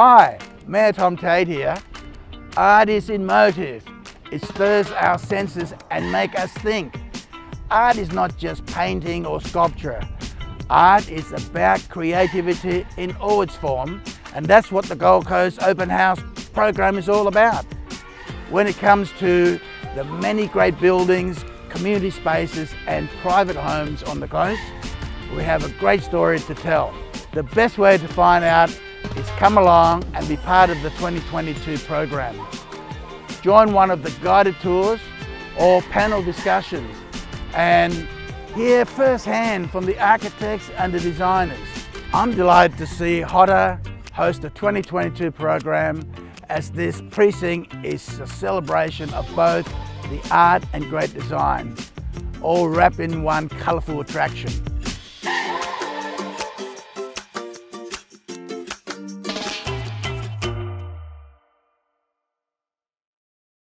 Hi, Mayor Tom Tate here. Art is emotive. It stirs our senses and make us think. Art is not just painting or sculpture. Art is about creativity in all its form, and that's what the Gold Coast Open House program is all about. When it comes to the many great buildings, community spaces and private homes on the coast, we have a great story to tell. The best way to find out come along and be part of the 2022 program. Join one of the guided tours or panel discussions and hear firsthand from the architects and the designers. I'm delighted to see HOTA host the 2022 program as this precinct is a celebration of both the art and great design, all wrapped in one colourful attraction.